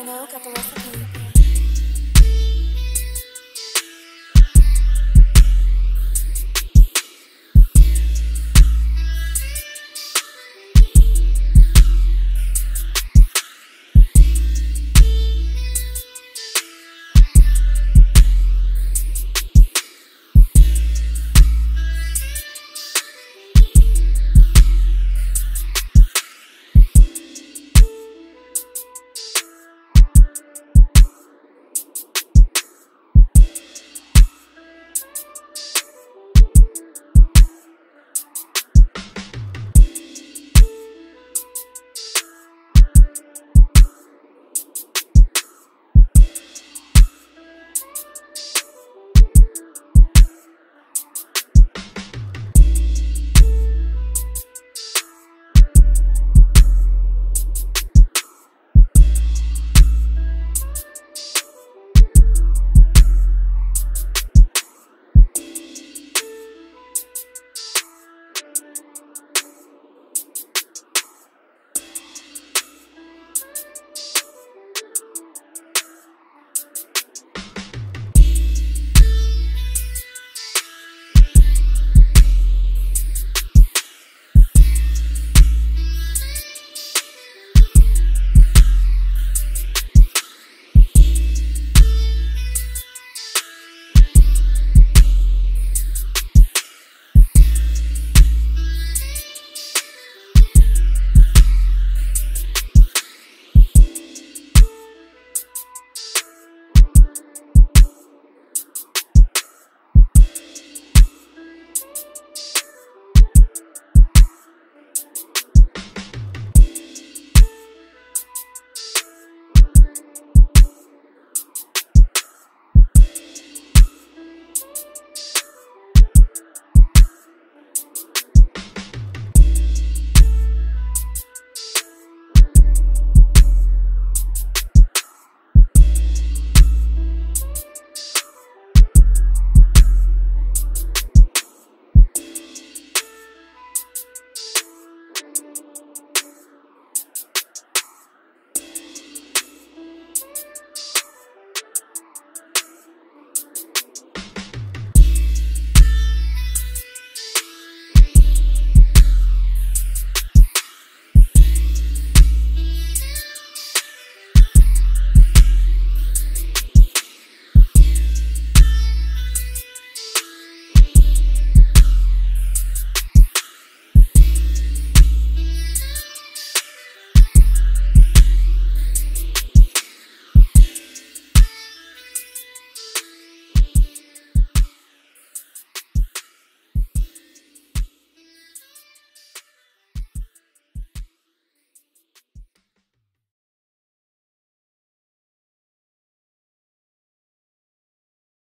I know, got the recipe.